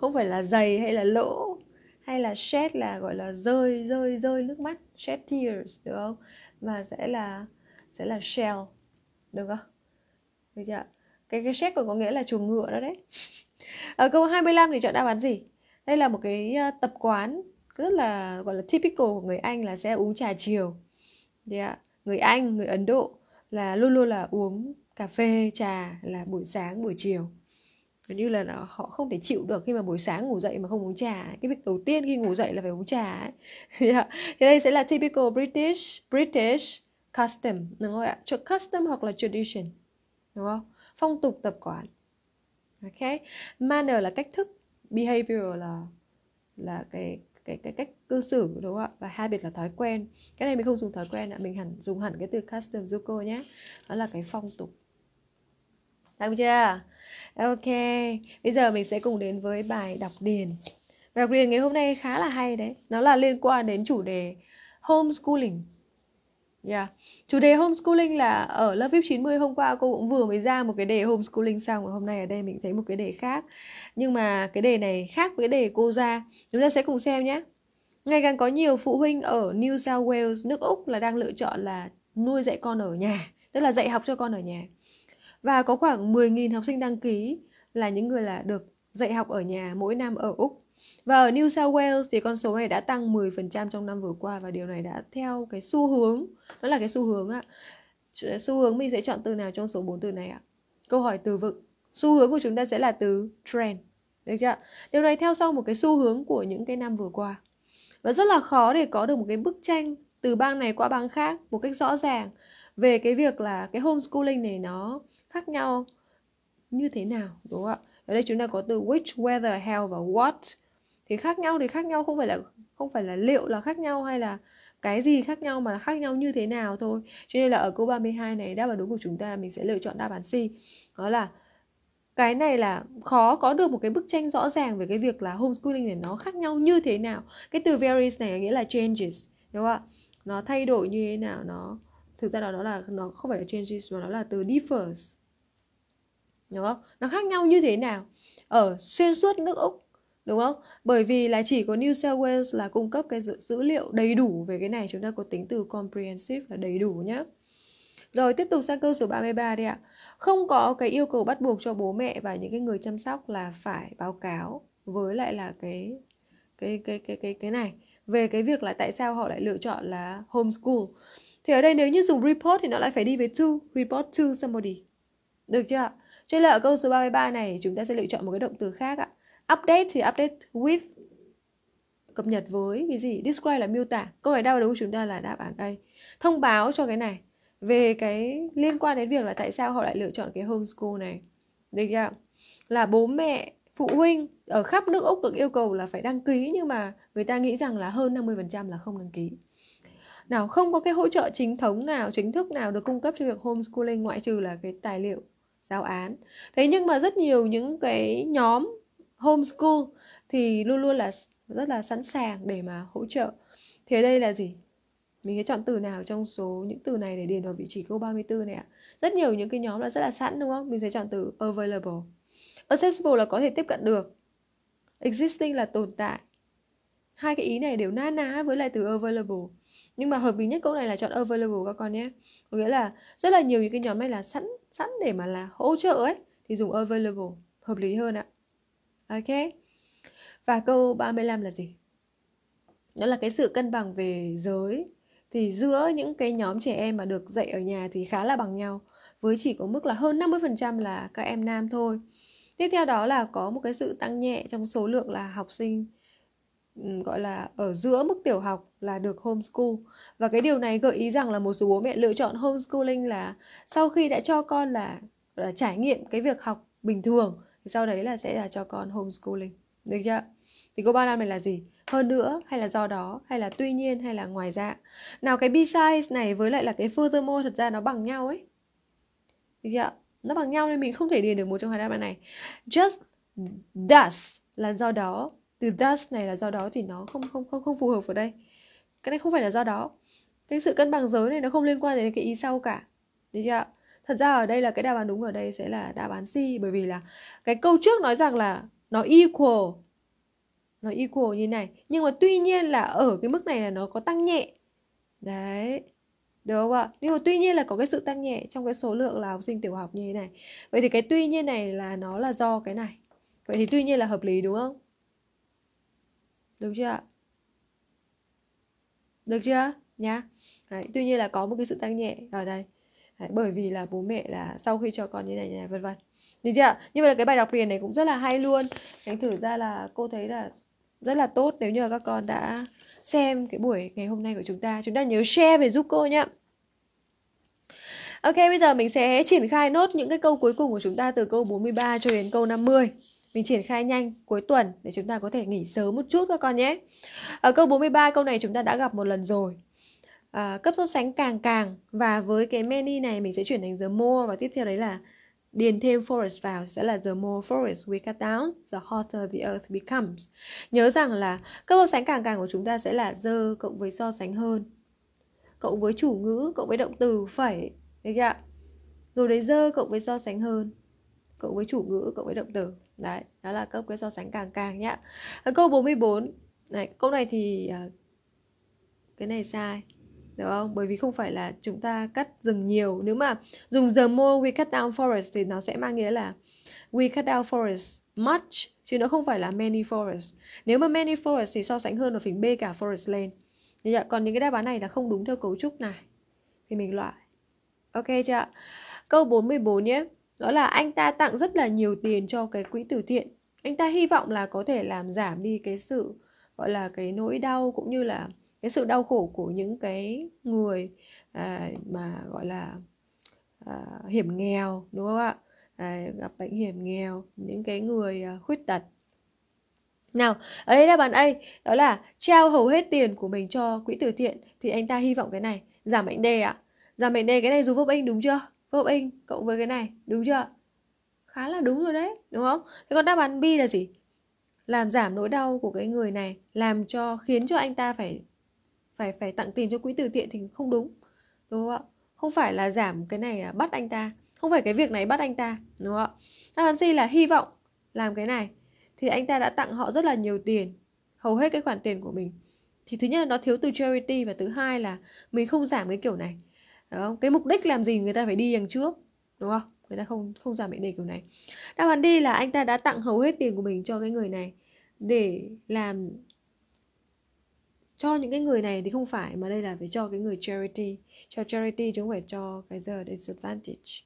Không phải là dày hay là lỗ, hay là shed là, gọi là, rơi rơi rơi nước mắt shed tears, được không? Mà sẽ là sẽ là shell, được không? Được chưa cái cái shed còn có nghĩa là chuồng ngựa đó đấy. Ở ờ, câu 25 thì chọn đáp án gì? Đây là một cái ờ, tập quán rất là, gọi là, typical của người Anh là sẽ uống trà chiều. Thì ạ? Người Anh, người Ấn Độ là luôn luôn là uống cà phê, trà là buổi sáng, buổi chiều. Gần như là họ không thể chịu được khi mà buổi sáng ngủ dậy mà không uống trà cái việc đầu tiên khi ngủ dậy là phải uống trà ấy. yeah. thì đây sẽ là typical British British custom, đúng không ạ? Cho custom hoặc là tradition, đúng không? Phong tục tập quán. Ok. Manner là cách thức, behavior là là cái cái cái cách cư xử, đúng không ạ? Và habit là thói quen. Cái này mình không dùng thói quen ạ, mình hẳn dùng hẳn cái từ custom giúp cô nhé. Đó là cái phong tục. Xong chưa? Ok, bây giờ mình sẽ cùng đến với bài đọc điền Bài đọc điền ngày hôm nay khá là hay đấy Nó là liên quan đến chủ đề homeschooling Yeah. Chủ đề homeschooling là ở lớp VIP 90 hôm qua cô cũng vừa mới ra một cái đề homeschooling xong và hôm nay ở đây mình thấy một cái đề khác. Nhưng mà cái đề này khác với cái đề cô ra. Chúng ta sẽ cùng xem nhé. Ngày càng có nhiều phụ huynh ở New South Wales, nước Úc là đang lựa chọn là nuôi dạy con ở nhà, tức là dạy học cho con ở nhà. Và có khoảng 10.000 học sinh đăng ký là những người là được dạy học ở nhà mỗi năm ở Úc. Và ở New South Wales thì con số này đã tăng 10% trong năm vừa qua và điều này đã theo cái xu hướng, đó là cái xu hướng ạ. Xu hướng mình sẽ chọn từ nào trong số 4 từ này ạ? Câu hỏi từ vựng. Xu hướng của chúng ta sẽ là từ trend. Được chưa? Điều này theo sau một cái xu hướng của những cái năm vừa qua. Và rất là khó để có được một cái bức tranh từ bang này qua bang khác một cách rõ ràng về cái việc là cái homeschooling này nó khác nhau như thế nào đúng không ạ? Ở đây chúng ta có từ which, whether, how và what. Thì khác nhau thì khác nhau không phải là không phải là liệu là khác nhau hay là cái gì khác nhau mà khác nhau như thế nào thôi. Cho nên là ở câu 32 này đáp án đúng của chúng ta mình sẽ lựa chọn đáp án C. Đó là cái này là khó có được một cái bức tranh rõ ràng về cái việc là homeschooling này nó khác nhau như thế nào. Cái từ varies này nghĩa là changes đúng không ạ? Nó thay đổi như thế nào nó thực ra là nó là nó không phải là changes mà nó là từ differs đúng không nó khác nhau như thế nào ở xuyên suốt nước úc đúng không? Bởi vì là chỉ có New South Wales là cung cấp cái dữ, dữ liệu đầy đủ về cái này chúng ta có tính từ comprehensive là đầy đủ nhé. Rồi tiếp tục sang câu số 33 đi ạ. Không có cái yêu cầu bắt buộc cho bố mẹ và những cái người chăm sóc là phải báo cáo với lại là cái cái cái cái cái cái này về cái việc là tại sao họ lại lựa chọn là homeschool. Thì ở đây nếu như dùng report thì nó lại phải đi với to, report to somebody. Được chưa ạ? Cho nên là ở câu số 33 này chúng ta sẽ lựa chọn một cái động từ khác ạ. Update thì update with cập nhật với cái gì? Describe là miêu tả. Câu hỏi đáp đúng của chúng ta là đáp án đây thông báo cho cái này. Về cái liên quan đến việc là tại sao họ lại lựa chọn cái homeschool này. Được chưa là bố mẹ phụ huynh ở khắp nước Úc được yêu cầu là phải đăng ký nhưng mà người ta nghĩ rằng là hơn 50% là không đăng ký. Nào không có cái hỗ trợ chính thống nào, chính thức nào được cung cấp cho việc homeschooling ngoại trừ là cái tài liệu giáo án. Thế nhưng mà rất nhiều những cái nhóm homeschool thì luôn luôn là rất là sẵn sàng để mà hỗ trợ. Thế đây là gì? Mình sẽ chọn từ nào trong số những từ này để điền vào vị trí câu 34 này ạ? Rất nhiều những cái nhóm là rất là sẵn, đúng không? Mình sẽ chọn từ available. Accessible là có thể tiếp cận được. Existing là tồn tại. Hai cái ý này đều na ná với lại từ available. Nhưng mà hợp lý nhất câu này là chọn available các con nhé. Có nghĩa là rất là nhiều những cái nhóm này là sẵn sẵn để mà là hỗ trợ ấy, thì dùng available, hợp lý hơn ạ. Ok. Và câu 35 là gì? Đó là cái sự cân bằng về giới thì giữa những cái nhóm trẻ em mà được dạy ở nhà thì khá là bằng nhau, với chỉ có mức là hơn 50% là các em nam thôi. Tiếp theo đó là có một cái sự tăng nhẹ trong số lượng là học sinh gọi là ở giữa mức tiểu học là được homeschool. Và cái điều này gợi ý rằng là một số bố mẹ lựa chọn homeschooling là sau khi đã cho con là, là trải nghiệm cái việc học bình thường thì sau đấy là sẽ là cho con homeschooling. Được chưa? Thì cô ba năm này là gì? Hơn nữa hay là do đó hay là tuy nhiên hay là ngoài ra? Nào cái besides này với lại là cái furthermore thật ra nó bằng nhau ấy. Được chưa? Nó bằng nhau nên mình không thể điền được một trong hai đáp án này. Just thus là do đó từ does này là do đó thì nó không không không không phù hợp ở đây cái này không phải là do đó cái sự cân bằng giới này nó không liên quan đến cái ý sau cả được chưa thật ra ở đây là cái đáp án đúng ở đây sẽ là đáp án C, bởi vì là cái câu trước nói rằng là nó equal nó equal như này nhưng mà tuy nhiên là ở cái mức này là nó có tăng nhẹ đấy được không ạ? Nhưng mà tuy nhiên là có cái sự tăng nhẹ trong cái số lượng là học sinh tiểu học như thế này. Vậy thì cái tuy nhiên này là nó là do cái này. Vậy thì tuy nhiên là hợp lý đúng không? Được chưa ạ? Được chưa? Nhá. Đấy, tuy nhiên là có một cái sự tăng nhẹ ở đây. Đấy, bởi vì là bố mẹ là sau khi cho con như này như này vân vân được chưa nhưng mà cái bài đọc liền này cũng rất là hay luôn thành thử ra là cô thấy là rất là tốt nếu như là các con đã xem cái buổi ngày hôm nay của chúng ta chúng ta nhớ share về giúp cô nhé Ok, bây giờ mình sẽ triển khai nốt những cái câu cuối cùng của chúng ta từ câu 43 cho đến câu 50 mình triển khai nhanh cuối tuần để chúng ta có thể nghỉ sớm một chút các con nhé. Ở câu 43 câu này chúng ta đã gặp một lần rồi. À, cấp so sánh càng càng và với cái many này mình sẽ chuyển thành the more và tiếp theo đấy là điền thêm forest vào sẽ là the more forest we cut down, the hotter the earth becomes. Nhớ rằng là cấp so sánh càng càng của chúng ta sẽ là the cộng với so sánh hơn, cộng với chủ ngữ, cộng với động từ phải, được chưa? Rồi đấy the cộng với so sánh hơn, cộng với chủ ngữ, cộng với động từ. Đấy, đó là cấp cái so sánh càng càng nhá. Ờ, câu 44, này, câu này thì ờ, cái này sai đúng không? Bởi vì không phải là chúng ta cắt rừng nhiều. Nếu mà dùng the more we cut down forest thì nó sẽ mang nghĩa là we cut down forest much chứ nó không phải là many forest. Nếu mà many forest thì so sánh hơn là phỉnh b cả forest lên. Dạ, còn những cái đáp án này là không đúng theo cấu trúc này thì mình loại. Ok chưa? Câu 44 nhé. Đó là anh ta tặng rất là nhiều tiền cho cái quỹ từ thiện. Anh ta hy vọng là có thể làm giảm đi cái sự gọi là cái nỗi đau cũng như là cái sự đau khổ của những cái người à, mà gọi là à, hiểm nghèo đúng không ạ? À, gặp bệnh hiểm nghèo những cái người à, khuyết tật. Nào ở đây bạn án A đó là trao hầu hết tiền của mình cho quỹ từ thiện thì anh ta hy vọng cái này giảm bệnh đề ạ. Giảm bệnh đề cái này dùng giúp anh đúng chưa? Verb in cộng với cái này, đúng chưa? Khá là đúng rồi đấy, đúng không? Thế còn đáp án B là gì? Làm giảm nỗi đau của cái người này, làm cho, khiến cho anh ta phải phải phải tặng tiền cho quỹ từ thiện thì không đúng đúng không ạ? Không phải là giảm cái này là bắt anh ta, không phải cái việc này bắt anh ta, đúng không ạ? Đáp án C là hy vọng làm cái này, thì anh ta đã tặng họ rất là nhiều tiền, hầu hết cái khoản tiền của mình. Thì thứ nhất là nó thiếu từ charity và thứ hai là mình không giảm cái kiểu này không? cái mục đích làm gì người ta phải đi đằng trước, đúng không? Người ta không không giảm mệnh đề kiểu này. Đáp án đi là anh ta đã tặng hầu hết tiền của mình cho cái người này để làm, cho những cái người này thì không phải, mà đây là phải cho cái người charity, cho charity chứ không phải cho cái giờ disadvantage,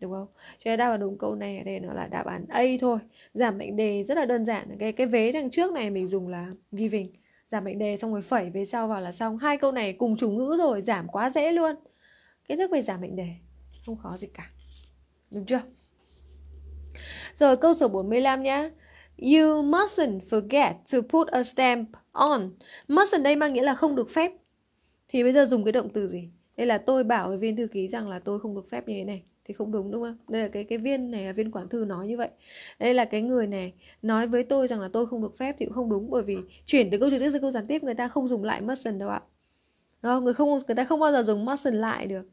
đúng không? Cho nên đáp án đúng câu này ở đây nó là đáp án A thôi. Giảm mệnh đề rất là đơn giản. Cái cái vế đằng trước này mình dùng là giving. Giảm mệnh đề xong rồi phẩy về sau vào là xong. Hai câu này cùng chủ ngữ rồi, giảm quá dễ luôn kiến thức về giảm mệnh đề không khó gì cả đúng chưa rồi câu số 45 nhá You mustn't forget to put a stamp on. Mustn't đây mang nghĩa là không được phép. Thì bây giờ dùng cái động từ gì? Đây là tôi bảo với viên thư ký rằng là tôi không được phép như thế này thì không đúng đúng không? Đây là cái cái viên này là viên quản thư nói như vậy. Đây là cái người này nói với tôi rằng là tôi không được phép thì cũng không đúng bởi vì chuyển từ câu trực tiếp sang câu gián tiếp người ta không dùng lại mustn't đâu ạ. Đó, người không người ta không bao giờ dùng mustn't lại được.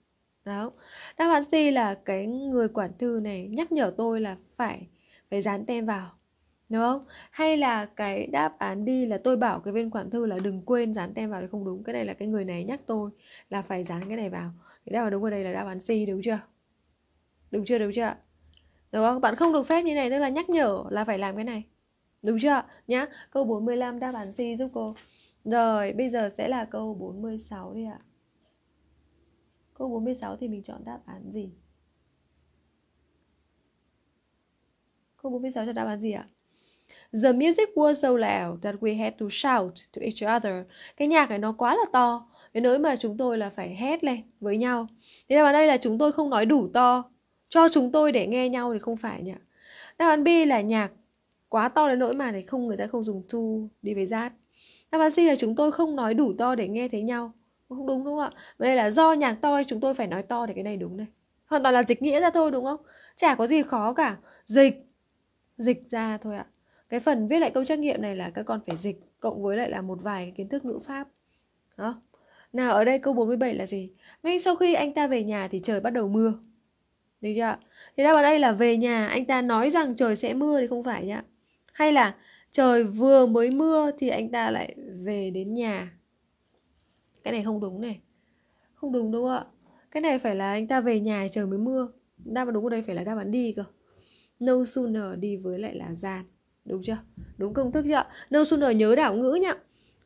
Đó. Đáp án C là cái người quản thư này nhắc nhở tôi là phải phải dán tem vào, đúng không? Hay là cái đáp án đi là tôi bảo cái viên quản thư là đừng quên dán tem vào thì không đúng, cái này là cái người này nhắc tôi là phải dán cái này vào. Cái đáp án đúng ở đây là đáp án C, đúng chưa? Đúng chưa đúng chưa đúng không? Bạn không được phép như này, tức là nhắc nhở là phải làm cái này, đúng chưa nhá, câu 45 đáp án C giúp cô. Rồi, bây giờ sẽ là câu 46 đi ạ câu 46 thì mình chọn đáp án gì câu 46 chọn đáp án gì ạ The music was so loud that we had to shout to each other. Cái nhạc này nó quá là to, đến nỗi mà chúng tôi là phải hét lên với nhau. Thế án đây là chúng tôi không nói đủ to cho chúng tôi để nghe nhau thì không phải nhỉ. Đáp án B là nhạc quá to đến nỗi mà để không người ta không dùng to đi với that. Đáp án C là chúng tôi không nói đủ to để nghe thấy nhau. Không đúng đúng không ạ? Đây là do nhạc to chúng tôi phải nói to thì cái này đúng này. Hoàn toàn là dịch nghĩa ra thôi, đúng không? Chả có gì khó cả. Dịch. Dịch ra thôi ạ. Cái phần viết lại câu trắc nghiệm này là các con phải dịch, cộng với lại là một vài kiến thức ngữ pháp. Đó. Nào, ở đây câu 47 là gì? Ngay sau khi anh ta về nhà thì trời bắt đầu mưa. Được chưa thì đáp ở đây là về nhà, anh ta nói rằng trời sẽ mưa thì không phải nhá. Hay là trời vừa mới mưa thì anh ta lại về đến nhà cái này không đúng này không đúng đúng không ạ cái này phải là anh ta về nhà trời mới mưa đáp án đúng ở đây phải là đáp án đi cơ no sooner đi với lại là gian Đúng chưa? Đúng công thức chưa? No sooner nhớ đảo ngữ nhá.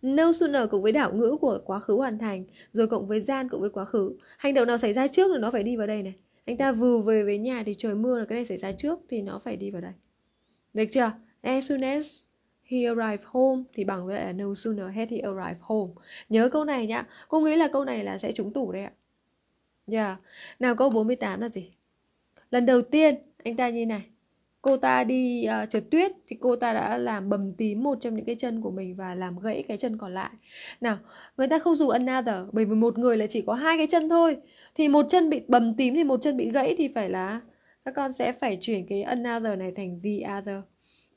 No sooner cộng với đảo ngữ của quá khứ hoàn thành, Rồi cộng với gian cộng với quá khứ Hành động nào xảy ra trước thì nó phải đi vào đây này Anh ta vừa về với nhà thì trời mưa là cái này xảy ra trước Thì nó phải đi vào đây Được chưa? As soon as he arrived home Thì bằng với lại là no sooner had he arrived home. Nhớ câu này nhá. Cô nghĩ là câu này là sẽ trúng tủ đây ạ. Yeah. Nào câu 48 là gì? Lần đầu tiên anh ta như này. Cô ta đi uh, trượt tuyết thì cô ta đã làm bầm tím một trong những cái chân của mình và làm gãy cái chân còn lại. Nào người ta không dùng another bởi vì một người là chỉ có hai cái chân thôi. Thì một chân bị bầm tím thì một chân bị gãy thì phải là các con sẽ phải chuyển cái another này thành the other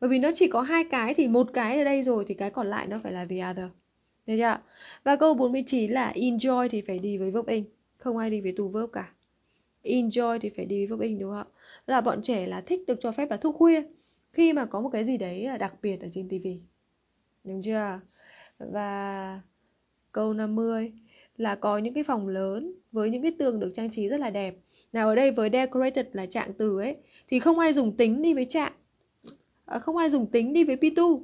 bởi vì nó chỉ có hai cái thì một cái ở đây rồi thì cái còn lại nó phải là the other. Được chưa? Và câu 49 là enjoy thì phải đi với verb in. Không ai đi với tù verb cả. Enjoy thì phải đi với verb in, đúng không Là bọn trẻ là thích được cho phép là thức khuya. Khi mà có một cái gì đấy đặc biệt ở trên tivi Đúng chưa? Và câu 50 là có những cái phòng lớn với những cái tường được trang trí rất là đẹp. Nào, ở đây với decorated là trạng từ ấy, thì không ai dùng tính đi với trạng à, không ai dùng tính đi với P2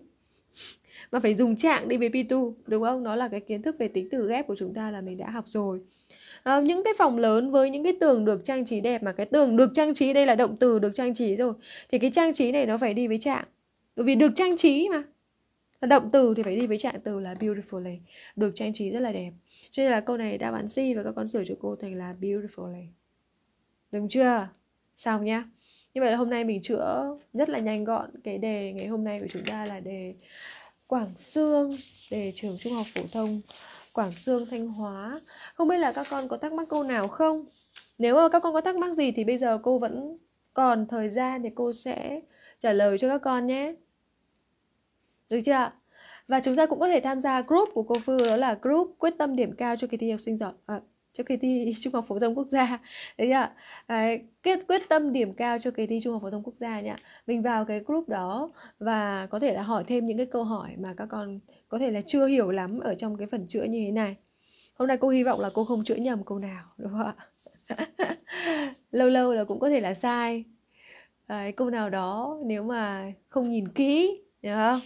mà phải dùng trạng đi với P2 đúng không? Nó là cái kiến thức về tính từ ghép của chúng ta là mình đã học rồi. À, những cái phòng lớn với những cái tường được trang trí đẹp mà cái tường được trang trí đây là động từ được trang trí rồi thì cái trang trí này nó phải đi với trạng. Bởi vì được trang trí mà. Động từ thì phải đi với trạng từ là beautifully được trang trí rất là đẹp. Cho nên là câu này đáp án C và các con sửa cho cô thành là beautifully đúng chưa? Xong nhá như vậy là hôm nay mình chữa rất là nhanh gọn. Cái đề ngày hôm nay của chúng ta là đề Quảng Sương đề trường trung học phổ thông Quảng Sương Thanh Hóa. Không biết là các con có thắc mắc câu nào không? Nếu mà các con có thắc mắc gì thì bây giờ cô vẫn còn thời gian thì cô sẽ trả lời cho các con nhé. Được chưa và chúng ta cũng có thể tham gia group của cô Phương đó là group quyết tâm điểm cao cho kỳ thi học sinh giỏi. À, cho kỳ thi trung học phổ thông quốc gia. Đấy ạ. À, quyết quyết tâm điểm cao cho kỳ thi trung học phổ thông quốc gia nhá mình vào cái group đó và có thể là hỏi thêm những cái câu hỏi mà các con có thể là chưa hiểu lắm ở trong cái phần chữa như thế này. Hôm nay cô hy vọng là cô không chữa nhầm câu nào đúng không ạ? Lâu lâu là cũng có thể là sai. À, câu nào đó nếu mà không nhìn kỹ đúng không?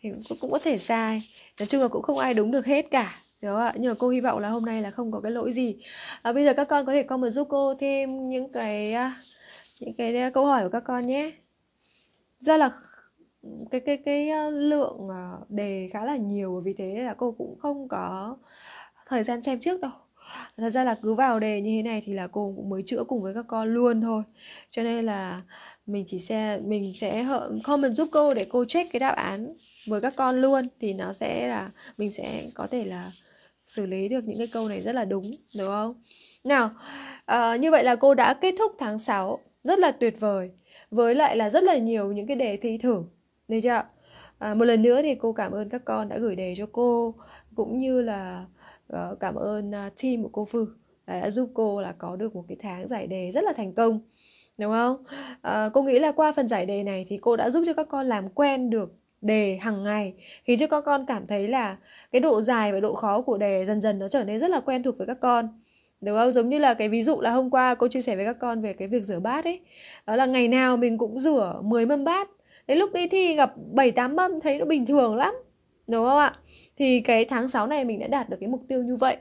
Thì cũng, cũng có thể sai. Nói chung là cũng không ai đúng được hết cả đúng ạ nhưng mà cô hy vọng là hôm nay là không có cái lỗi gì. À, bây giờ các con có thể comment giúp cô thêm những cái à, những cái à, câu hỏi của các con nhé. Do là cái cái cái à, lượng đề khá là nhiều vì thế là cô cũng không có thời gian xem trước đâu. Thật ra là cứ vào đề như thế này thì là cô cũng mới chữa cùng với các con luôn thôi. Cho nên là mình chỉ sẽ mình sẽ comment giúp cô để cô check cái đáp án với các con luôn. Thì nó sẽ là mình sẽ có thể là xử lý được những cái câu này rất là đúng đúng không? Nào à, như vậy là cô đã kết thúc tháng 6 rất là tuyệt vời với lại là rất là nhiều những cái đề thi thử được chưa à, một lần nữa thì cô cảm ơn các con đã gửi đề cho cô cũng như là uh, cảm ơn uh, team của cô Phương đã giúp cô là có được một cái tháng giải đề rất là thành công đúng không? À, cô nghĩ là qua phần giải đề này thì cô đã giúp cho các con làm quen được đề hàng ngày, khiến cho các con cảm thấy là cái độ dài và độ khó của đề dần dần nó trở nên rất là quen thuộc với các con. Đúng không? Giống như là cái ví dụ là hôm qua cô chia sẻ với các con về cái việc rửa bát ấy. Đó là ngày nào mình cũng rửa 10 mâm bát. Đến lúc đi thi gặp 7 8 mâm thấy nó bình thường lắm. Đúng không ạ? Thì cái tháng 6 này mình đã đạt được cái mục tiêu như vậy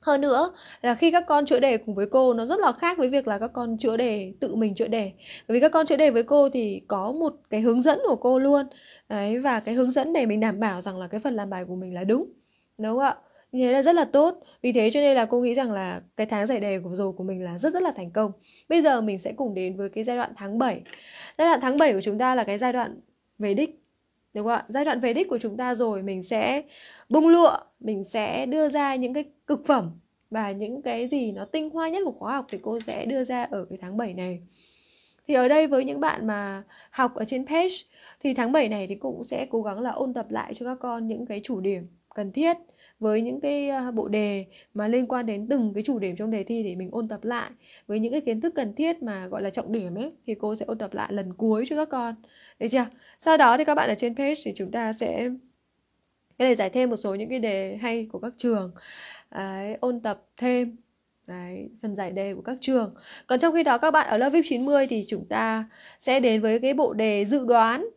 hơn nữa là khi các con chữa đề cùng với cô, nó rất là khác với việc là các con chữa đề, tự mình chữa đề. Bởi vì các con chữa đề với cô thì có một cái hướng dẫn của cô luôn. Đấy, và cái hướng dẫn này mình đảm bảo rằng là cái phần làm bài của mình là đúng. Đúng không ạ? Như thế là rất là tốt. Vì thế cho nên là cô nghĩ rằng là cái tháng giải đề của rồi của mình là rất rất là thành công. Bây giờ mình sẽ cùng đến với cái giai đoạn tháng 7 giai đoạn tháng 7 của chúng ta là cái giai đoạn về đích đúng không ạ? Giai đoạn về đích của chúng ta rồi, mình sẽ bung lụa, mình sẽ đưa ra những cái cực phẩm và những cái gì nó tinh hoa nhất của khóa học thì cô sẽ đưa ra ở cái tháng 7 này. Thì ở đây với những bạn mà học ở trên page, thì tháng 7 này thì cũng sẽ cố gắng là ôn tập lại cho các con những cái chủ điểm cần thiết với những cái bộ đề mà liên quan đến từng cái chủ điểm trong đề thi để mình ôn tập lại. Với những cái kiến thức cần thiết mà gọi là trọng điểm ấy thì cô sẽ ôn tập lại lần cuối cho các con. Được chưa? Sau đó thì các bạn ở trên page thì chúng ta sẽ cái này giải thêm một số những cái đề hay của các trường. Đấy, ôn tập thêm. Đấy, phần giải đề của các trường. Còn trong khi đó các bạn ở lớp VIP 90 thì chúng ta sẽ đến với cái bộ đề dự đoán.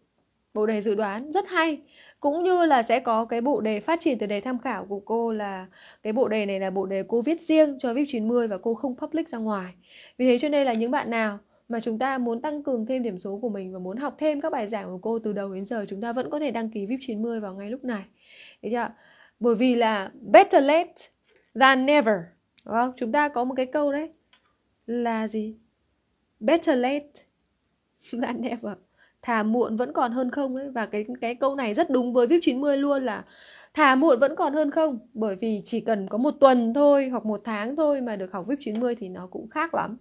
Bộ đề dự đoán rất hay. Cũng như là sẽ có cái bộ đề phát triển từ đề tham khảo của cô là Cái bộ đề này là bộ đề cô viết riêng cho VIP 90 và cô không public ra ngoài Vì thế cho nên là những bạn nào mà chúng ta muốn tăng cường thêm điểm số của mình và muốn học thêm các bài giảng của cô từ đầu đến giờ, chúng ta vẫn có thể đăng ký VIP 90 vào ngay lúc này. Đấy chưa? Bởi vì là better late than never. Đúng không? Chúng ta có một cái câu đấy là gì? Better late than never thà muộn vẫn còn hơn không ấy. Và cái cái câu này rất đúng với VIP 90 luôn là thà muộn vẫn còn hơn không bởi vì chỉ cần có một tuần thôi hoặc một tháng thôi mà được học VIP 90 thì nó cũng khác lắm.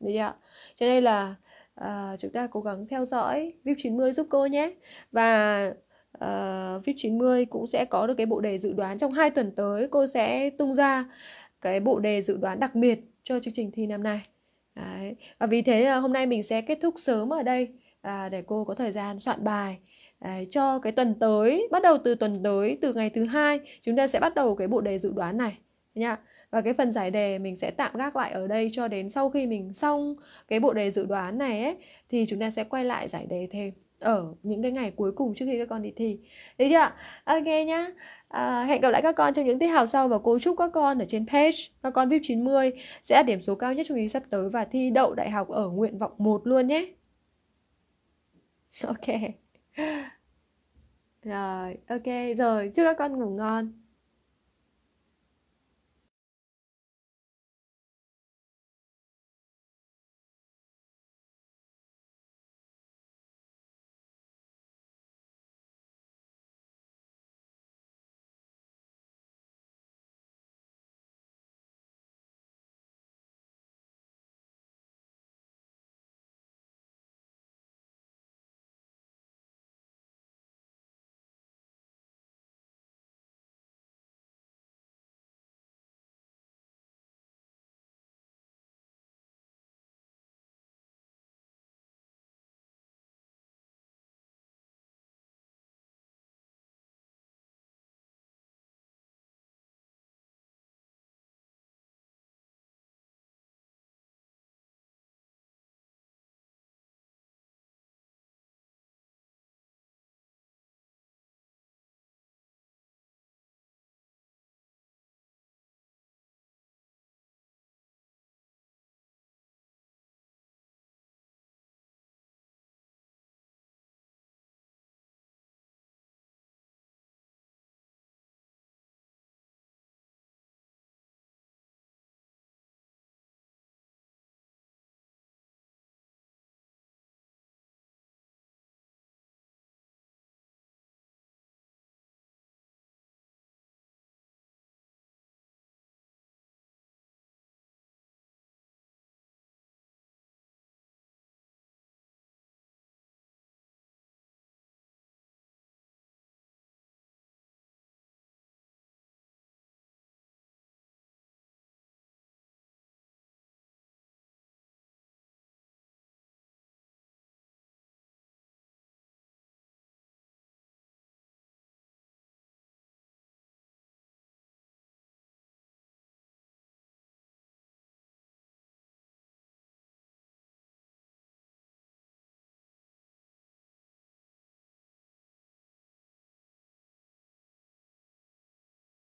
Đấy ạ. Cho nên là uh, chúng ta cố gắng theo dõi VIP 90 giúp cô nhé. Và uh, VIP 90 cũng sẽ có được cái bộ đề dự đoán trong hai tuần tới. Cô sẽ tung ra cái bộ đề dự đoán đặc biệt cho chương trình thi năm nay. Đấy. và vì thế hôm nay mình sẽ kết thúc sớm ở đây à, để cô có thời gian soạn bài. Đấy, cho cái tuần tới bắt đầu từ tuần tới từ ngày thứ hai chúng ta sẽ bắt đầu cái bộ đề dự đoán này nha và cái phần giải đề mình sẽ tạm gác lại ở đây cho đến sau khi mình xong cái bộ đề dự đoán này ấy thì chúng ta sẽ quay lại giải đề thêm ở những cái ngày cuối cùng trước khi các con đi thi. Được chưa ok nhá. À, hẹn gặp lại các con trong những tiết học sau và cô chúc các con ở trên page các con VIP 90 sẽ đạt điểm số cao nhất trong kỳ sắp tới và thi đậu đại học ở nguyện vọng 1 luôn nhé. ok. Rồi ok rồi chúc các con ngủ ngon.